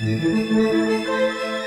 Música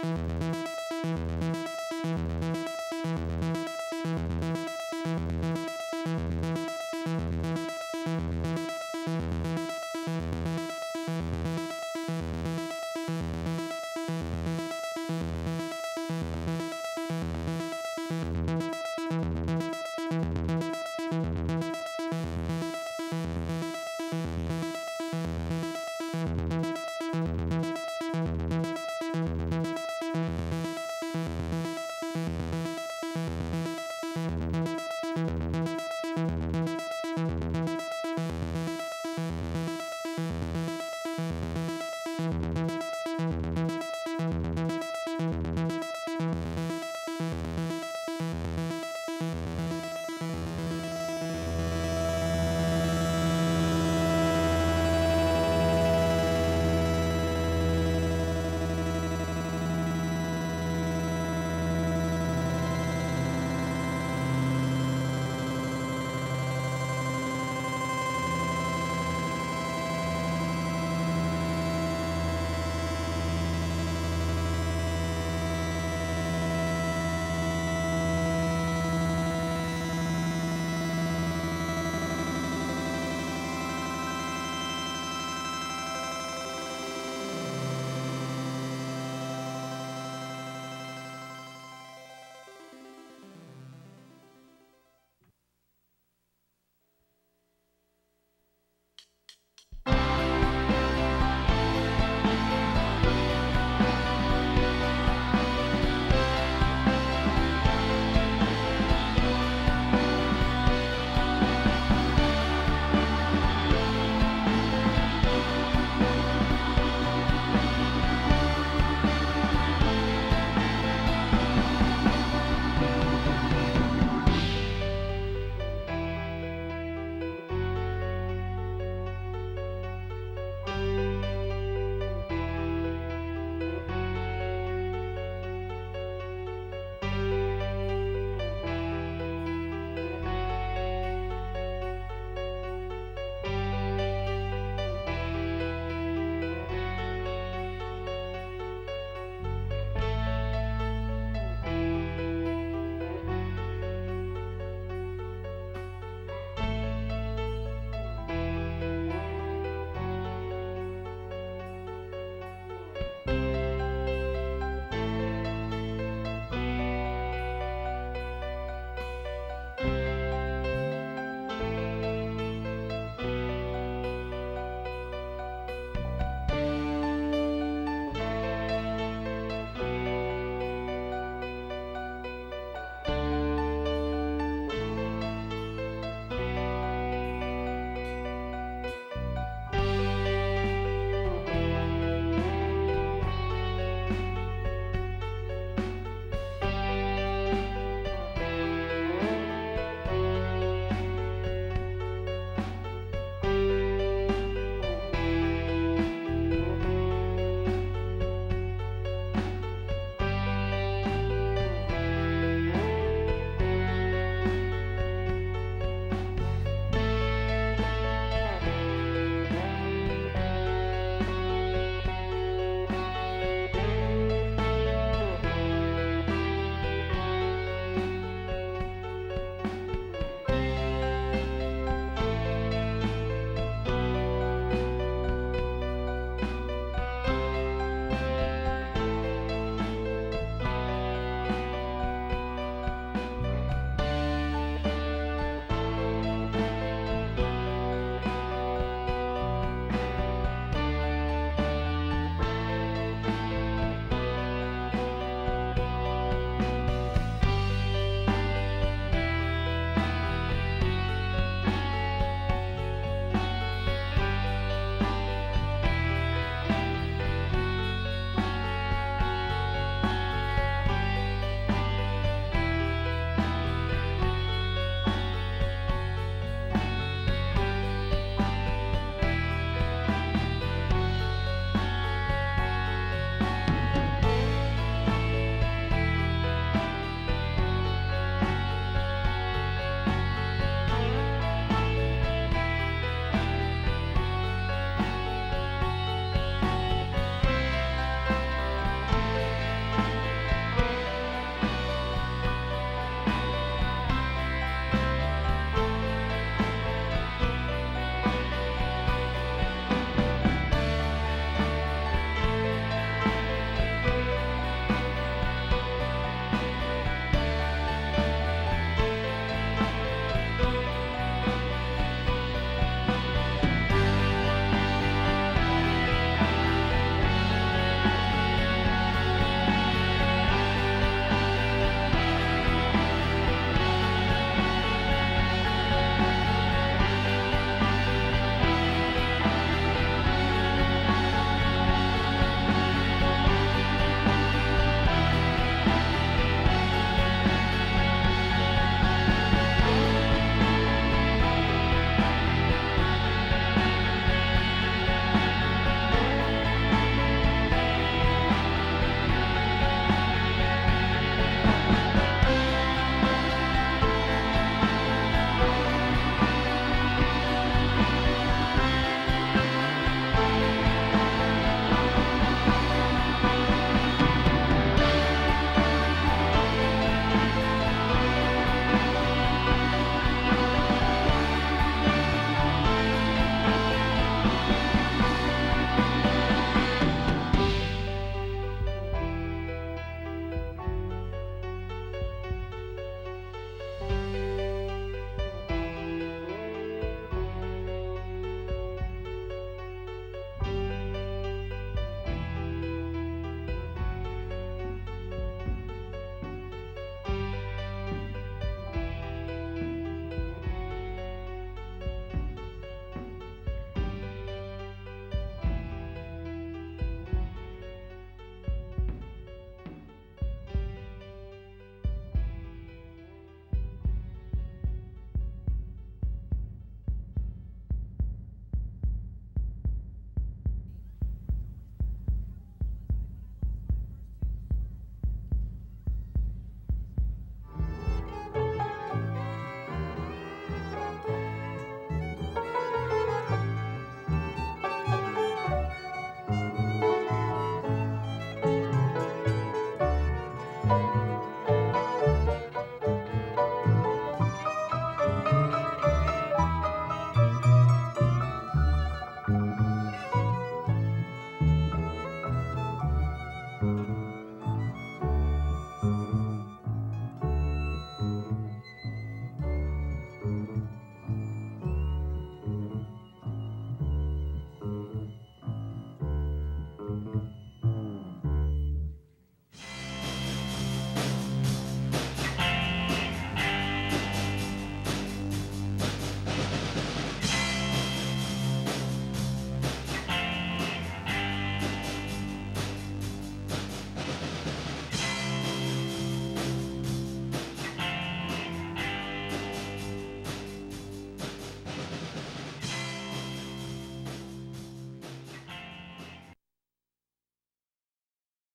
Thank you.